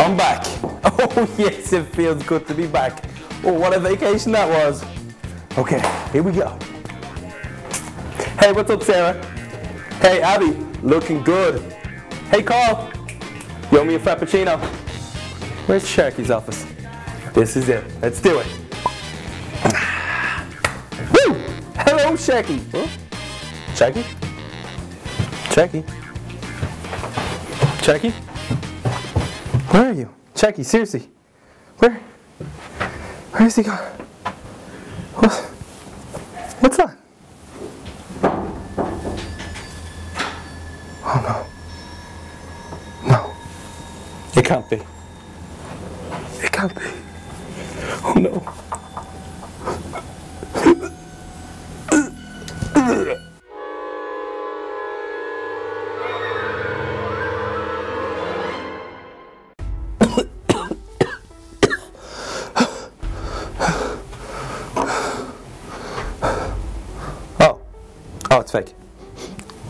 I'm back. Oh yes, it feels good to be back. Oh, what a vacation that was. Okay, here we go. Hey, what's up, Sarah? Hey, Abby, looking good. Hey, Carl, you owe me a frappuccino. Where's Sharky's office? This is it. Let's do it. Woo! Hello, Sharky. Huh? Sharky? Sharky? Where are you? Chucky, seriously. Where? Where is he going? What? What's that? Oh no. No. It can't be. It can't be. Oh no. Oh, fake.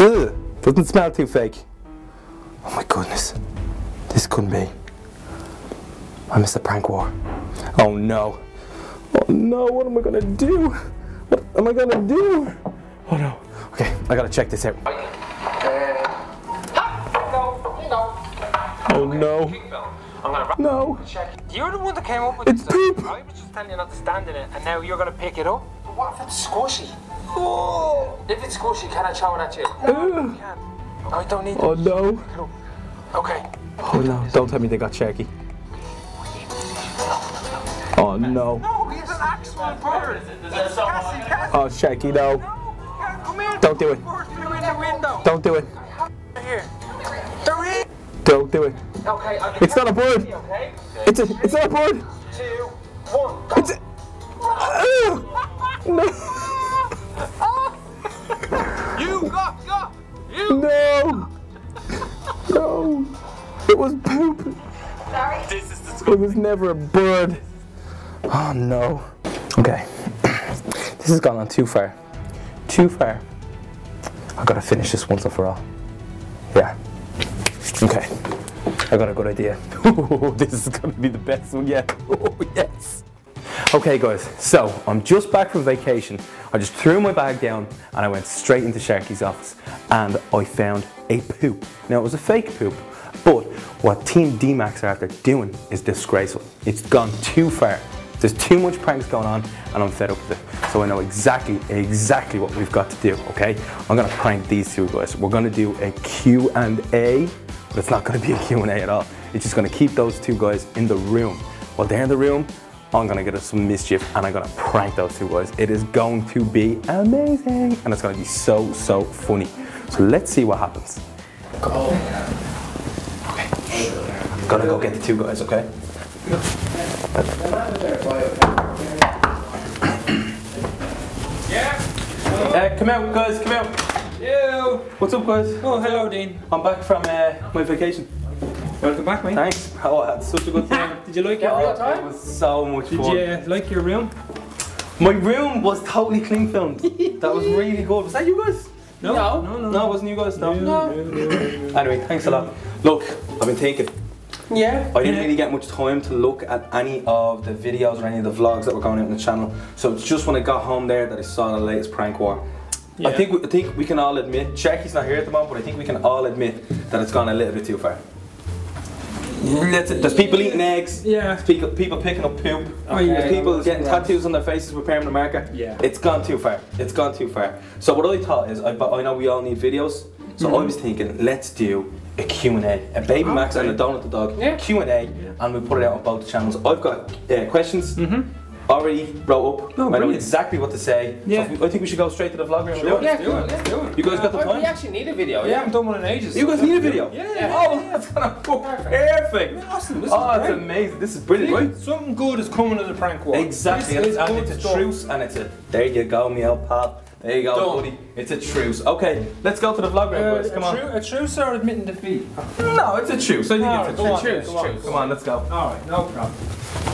Ugh. Doesn't er smell too fake. Oh my goodness. This couldn't be. I missed the prank war. Oh no. Oh no, what am I gonna do? What am I gonna do? Oh no. Okay, I gotta check this out. Oh no. I'm gonna No. check. You're the one that came up with It's this. Uh, poop. I was just telling you not to stand in it, and now you're gonna pick it up. But What if it's squishy? If it's squishy, can I throw it at you? No, you can't. I don't need Oh to. no. Pick it up. Okay. Oh no. Don't tell me they got Sharky. Oh no. No, he's an actual bird. Cassie, Cassie, Oh Sharky, no. no. Come here. Don't do it. Bird flew in the. Don't do it. Here. They're in. Don't do it. Okay, It's not a bird. Okay. It's a. It's not a bird. Two, one, go. It's a. Ugh. No. You got, got. You. No. No. It was poop. Sorry. This is the It was never a bird. Oh no. Okay. This has gone on too far. Too far. I gotta finish this once and for all. Yeah. Okay. I got a good idea. this is gonna be the best one yet. Oh yes. Okay guys, so I'm just back from vacation. I just threw my bag down and I went straight into Sharky's office and I found a poop. Now it was a fake poop, but what Team D-Max are after doing is disgraceful. It's gone too far. There's too much pranks going on and I'm fed up with it. So I know exactly, exactly what we've got to do, okay? I'm gonna prank these two guys. We're gonna do a Q&A, but it's not gonna be a Q&A at all. It's just gonna keep those two guys in the room. While they're in the room, I'm gonna get us some mischief and I'm gonna prank those two guys. It is going to be amazing and it's gonna be so, so funny. So let's see what happens. Go. Okay. I'm gonna go get the two guys, okay? Yeah. Uh, come out, guys, come out. You. What's up, guys? Oh, hello, Dean. I'm back from uh, my vacation. Welcome back, mate. Thanks. Oh, I had such a good time. Did you like your real it was so much Did fun. you uh, like your room? My room was totally clean filmed. that was really good. Was that you guys? No. No. No, no, No, it wasn't you guys. No. no. Anyway, thanks a lot. Look, I've been thinking. Yeah. I didn't really get much time to look at any of the videos or any of the vlogs that were going out on the channel. So it's just when I got home there that I saw the latest prank war. I Yeah. think I think we can all admit, Sharky's not here at the moment, but I think we can all admit that it's gone a little bit too far. That's it. There's people eating eggs. Yeah. People, people picking up poop. Oh, yeah. There's people getting tattoos on their faces with permanent marker. Yeah. It's gone too far. It's gone too far. So what I thought is, I, I know we all need videos. So I mm-hmm. was thinking, let's do a Q&A. A Baby ah, Max and a Donut the Dog Yeah. Q&A and we put it out on both channels. I've got uh, questions mm-hmm. Already wrote up. Oh, I know exactly what to say. Yeah. So I think we should go straight to the vlog room. Sure. Yeah, Let's do it, let's do it. You guys got the time? we actually need a video. Yeah, I haven't done one in ages. You guys need a video? Yeah. Oh, that's gonna go perfect. Awesome. This Oh, is it's amazing. This is brilliant, right? Something good is coming in the prank war. Exactly, This and it's, and it's a truce, and it's a. There you go, me old pal. There you go, Done. buddy. It's a truce. Okay, let's go to the vlog room, Uh, boys. Come a, on. tru- a truce or admitting defeat? No, it's a truce. I think Alright, it's a go on, truce. go on, Truce. Come on, let's go. Alright, no problem.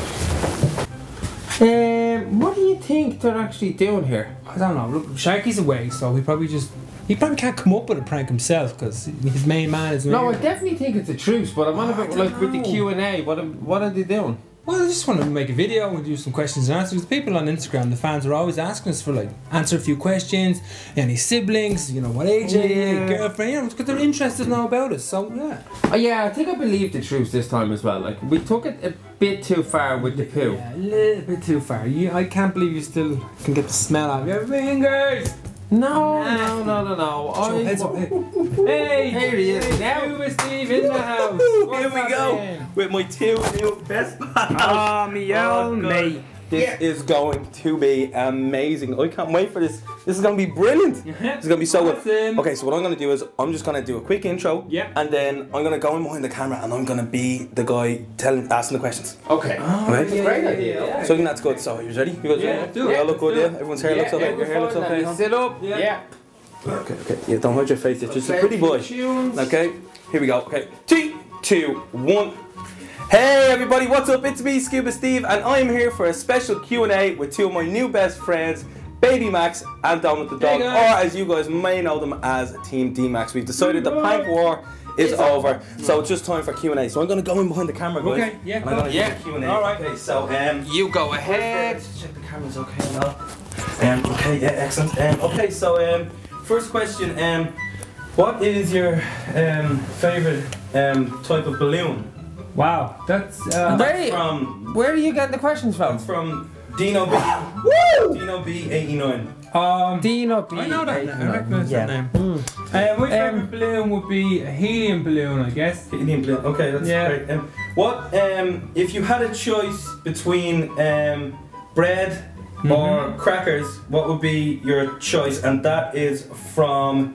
Um, what do you think they're actually doing here? I don't know. Look, Sharky's away, so he probably just He probably can't come up with a prank himself because his main man is. No, I definitely think it's a truce, but I'm on about like with the. Q and A. What what are they doing? Well, I just want to make a video and do some questions and answers. People on Instagram, the fans are always asking us for like answer a few questions. Any siblings? You know, what age are you? Yeah. Girlfriend? You know, because they're interested now about us. So yeah. Oh, yeah, I think I believe the truth this time as well. Like we took it a bit too far with the poo. Yeah, a little bit too far. You, I can't believe you still can get the smell out of your fingers. No, no, no, no, no. I, heads up. Hey, Here he is now. Scuba Steve in the house. Here we go happening? with my two new best pals. Ah, oh, me Oh, own mate. This is going to be amazing. I can't wait for this. This is going to be brilliant. This is going to be so good. Okay, so what I'm going to do is I'm just going to do a quick intro. Yeah. And then I'm going to go in behind the camera and I'm going to be the guy telling, asking the questions. Okay. Oh, right? yeah, Great idea, yeah. yeah. So I think that's good. So you ready? You guys Yeah, ready? do We it. all look good, yeah? Everyone's hair looks okay. Your hair looks okay. huh? Sit up. Yeah. Yeah. Okay, okay. Yeah, don't hold your face. It's just a pretty boy. Okay, here we go. Okay, three, two, one. Hey everybody, what's up? It's me, Scuba Steve, and I'm here for a special Q&A with two of my new best friends, Baby Max and Dominic the Dog, Hey, or as you guys may know them as Team D Max. We've decided the prank war is It's over, so it's just time for Q&A. So I'm gonna go in behind the camera, guys. Okay, yeah, and I'm cool. gonna Yeah. Q&A. All right. Okay, so um, You go ahead. Check the cameras okay now. and. Um, okay, yeah, excellent. Um, okay, so um, first question, um, what is your um, favorite um, type of balloon? Wow, that's uh, Where, From where are you getting the questions from? that's from Dino B. Woo! Dino B eighty nine. um. Dino B. I know that. name. I recognize Yeah. that name. Uh, my favorite balloon would be a helium balloon, I guess. Helium balloon. Okay, that's Yeah. great. Um, what um, if you had a choice between um, bread or crackers? What would be your choice? And that is from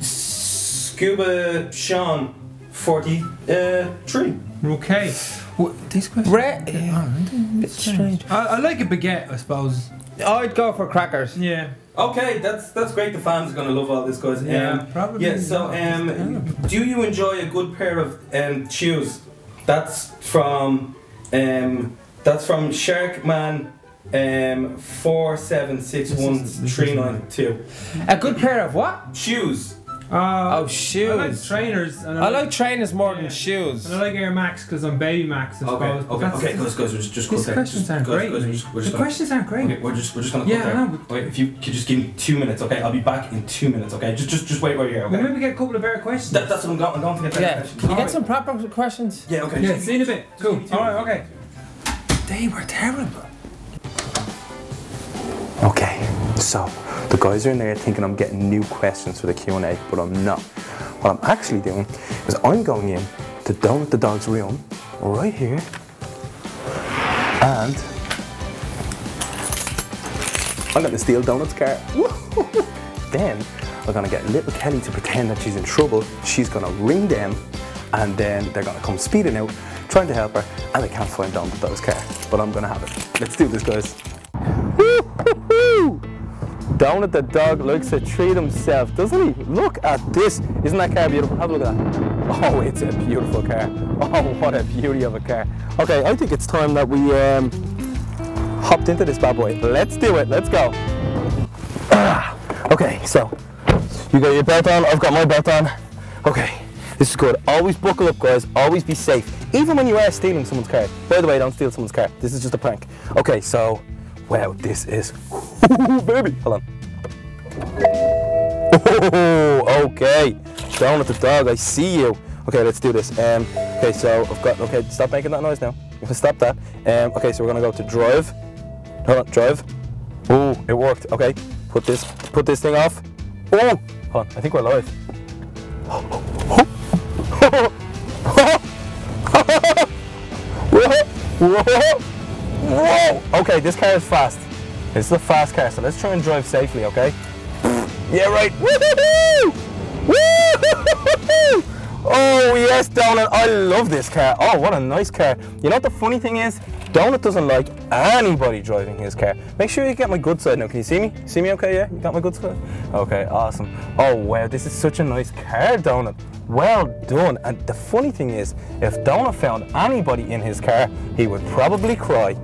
Scuba Sean forty uh, three. Okay. What, these questions. Bread. Oh, It's strange. I, I like a baguette, I suppose. I'd go for crackers. Yeah. Okay, that's that's great. The fans are gonna love all this, guys. Yeah, um, probably Yeah. So, um, do you enjoy a good pair of um, shoes? That's from um, that's from Sharkman um, four seven six one three nine two. A good pair of what? Shoes. Uh, Oh, I like shoes. trainers. And I like trainers more Yeah. than shoes. And I like Air Max because I'm Baby Max, I Okay. suppose. Okay. Okay. Guys, guys, we're just just These cut there. questions aren't great. Guys, we're just, we're the gonna, questions aren't great. Okay, we're just we're just gonna cut Yeah, I there. know, Wait, if you could just give me two minutes, okay? I'll be back in two minutes, okay? Just just just wait right here, Well, okay? maybe get a couple of better questions. That, that's what I'm going. I'm going to get that. Yeah. question. Can you Alright. get some proper questions? Yeah. Okay. yeah, just- see you in a bit. Cool. give me two Alright, okay. They were terrible. Okay, so the guys are in there thinking I'm getting new questions for the Q&A, but I'm not. What I'm actually doing is I'm going in to Donut the Dog's room, right here, and I'm gonna steal Donut's car. then I'm gonna get little Kelly to pretend that she's in trouble. She's gonna ring them, and then they're gonna come speeding out, trying to help her, and they can't find Donut the Dog's car. But I'm gonna have it. Let's do this, guys. Donut the Dog likes to treat himself, doesn't he? Look at this. Isn't that car beautiful? Have a look at that. Oh, it's a beautiful car. Oh, what a beauty of a car. Okay, I think it's time that we um, hopped into this bad boy. Let's do it. Let's go. Ah, okay, so you got your belt on. I've got my belt on. Okay, this is good. Always buckle up, guys. Always be safe. Even when you are stealing someone's car. By the way, don't steal someone's car. This is just a prank. Okay, so, wow, this is, baby. Hold on. Oh, okay. Donut the Dog. I see you. Okay, let's do this. Um, okay, so I've got. Okay, stop making that noise now. Stop that. Um, okay, so we're gonna go to drive. Hold on, drive. Oh, it worked. Okay, put this, put this thing off. Oh, hold on. I think we're live. Whoa. Okay, this car is fast. This is a fast car, so let's try and drive safely, okay? Yeah, right. Woo-hoo-hoo! Woo-hoo-hoo! Oh, yes, Donut. I love this car. Oh, what a nice car. You know what the funny thing is? Donut doesn't like anybody driving his car. Make sure you get my good side now. Can you see me? See me okay, yeah? You got my good side? Okay, awesome. Oh, wow, this is such a nice car, Donut. Well done. And the funny thing is, if Donut found anybody in his car, he would probably cry.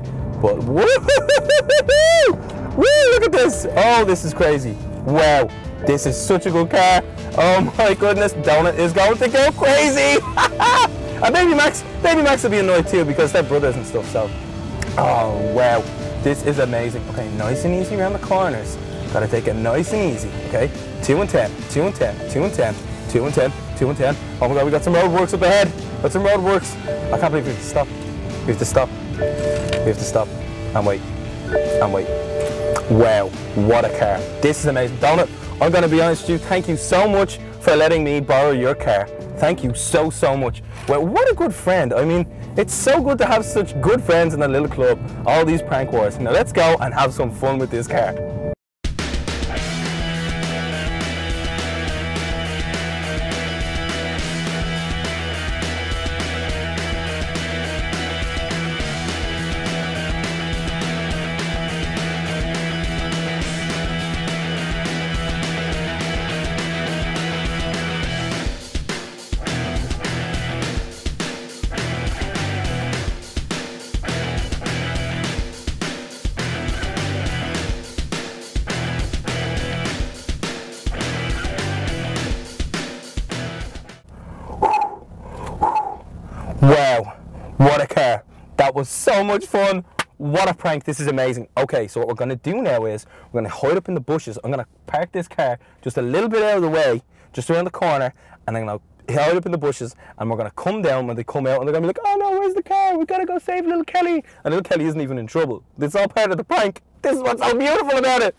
But woo! Woo, look at this. Oh, this is crazy. Wow. This is such a good car. Oh my goodness, Donut is going to go crazy. and Baby Max, Baby Max will be annoyed too because they're brothers and stuff. So, oh wow, this is amazing. Okay, nice and easy around the corners. Gotta take it nice and easy. Okay, two and ten, two and ten, two and ten, two and ten, two and ten. Oh my God, we got some roadworks up ahead. Got some roadworks. I can't believe we have to stop. We have to stop. We have to stop and wait and wait. Wow, what a car. This is amazing. Donut, I'm going to be honest with you, thank you so much for letting me borrow your car. Thank you so, so much. Well, what a good friend. I mean, it's so good to have such good friends in a little club. All these prank wars. Now let's go and have some fun with this car. That was so much fun. What a prank. This is amazing. Okay, so what we're going to do now is we're going to hide up in the bushes. I'm going to park this car just a little bit out of the way, just around the corner, and I'm going to hide up in the bushes, and we're going to come down when they come out, and they're going to be like, oh no, where's the car? we got to go save little Kelly. And little Kelly isn't even in trouble. It's all part of the prank. This is what's so beautiful about it.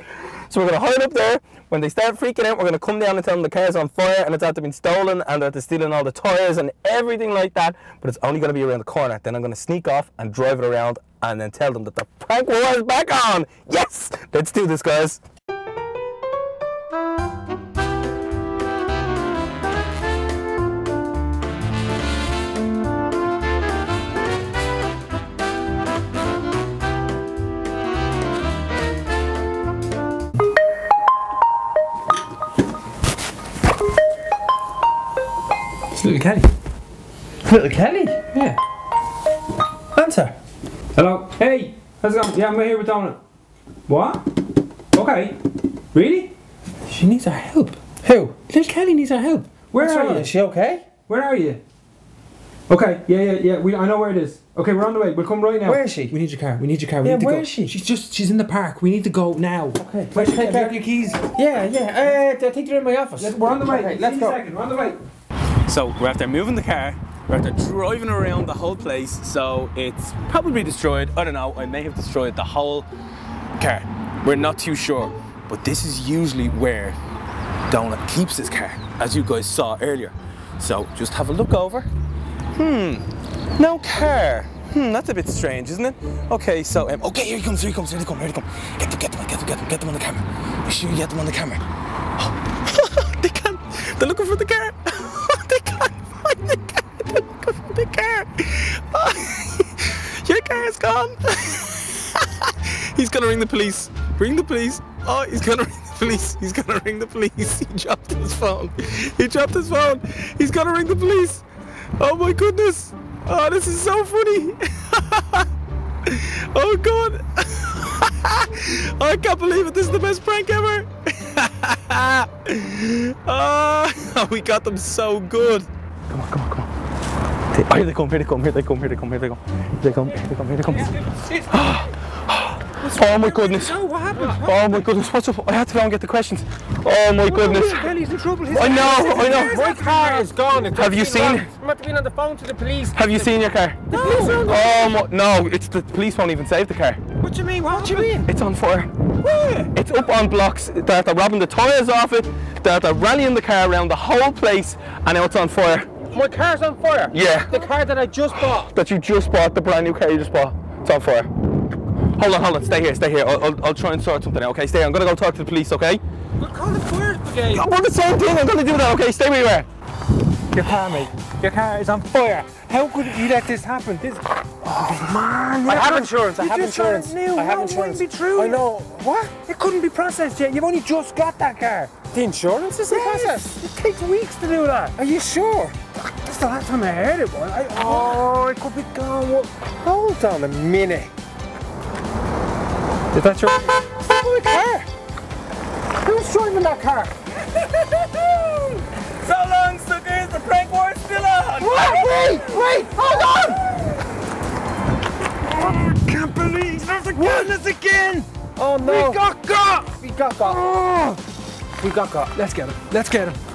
So we're going to hide up there. When they start freaking out, we're going to come down and tell them the car's on fire and it's had to been stolen and that they're stealing all the tires and everything like that. But it's only going to be around the corner. Then I'm going to sneak off and drive it around and then tell them that the prank war is back on. Yes! Let's do this, guys. Little Kelly. Little Kelly. Yeah. Answer. Hello. Hey. How's it going? Yeah, I'm here with Donut. What? Okay. Really? She needs our help. Who? Little Kelly needs our help. Where What's are wrong? you? Is she okay? Where are you? Okay, yeah, yeah, yeah. We, I know where it is. Okay, we're on the way. We'll come right now. Where is she? We need your car. We need your car. We Yeah, need to where go. is she? She's just. She's in the park. We need to go now. Okay. Wait, Take have you her. got your keys? Yeah, yeah. Uh, I think they're in my office. Let's- We're on the way. Okay, let's go. second. We're on the way. So we're after moving the car. We're after driving around the whole place. So it's probably destroyed. I don't know. I may have destroyed the whole car. We're not too sure. But this is usually where Donut keeps his car, as you guys saw earlier. So just have a look over. Hmm. No car. Hmm, that's a bit strange, isn't it? Okay, so um, okay, here he comes, here he comes, here he comes, here he comes. Get them, get them, get them, get them, get them on the camera. Make sure you get them on the camera. they can't. They're looking for the car. The. Your car is gone. he's gonna ring the police. Ring the police. Oh, he's gonna ring the police. He's gonna ring the police. He dropped his phone. He dropped his phone. He's gonna ring the police. Oh my goodness. Oh, this is so funny. oh god. I can't believe it. This is the best prank ever. oh, we got them so good. Come on, come on, come on. They- Oh, here they come, here they come, here they come, here they come, here they come. Here they come, here they come, here they come. Ah, ah, oh my goodness. What happened? Oh my goodness, what's up? I had to go and get the questions. Oh my goodness. Kelly's in trouble. His I know, I know. My car is gone. It's Have you seen- I'm about to be on the phone to the police. Have you seen your car? No. Oh my, no, it's the police won't even save the car. What do you mean? What, do you mean? It's on fire. It's up on blocks. They're, they're robbing the tyres off it. They're, they're rallying the car around the whole place, and now it's on fire. My car's on fire. Yeah. The car that I just bought. That you just bought, the brand new car you just bought. It's on fire. Hold on, hold on. Stay here, stay here. I'll, I'll, I'll try and sort something out. Okay, stay. I'm gonna go talk to the police. Okay. We'll call the fire brigade. We're the same thing. I'm gonna do that. Okay, stay where you are. Your car, mate. Your car is on fire. How could you let this happen? This. Oh man! I have insurance. I have insurance. I have No, it insurance. wouldn't be true. I know. What? It couldn't be processed yet. You've only just got that car. The insurance is the process. It takes weeks to do that. Are you sure? That's the last time I heard it. Boy. I, oh, it could be gone. Hold on a minute. Is that your? Car. Who's driving that car? So long, suckers. The prank war is still on. Wait, wait, wait. Hold on. I can't believe there's a goodness again! Oh no. We got got! We got got. Oh. We got got. Let's get him. Let's get him.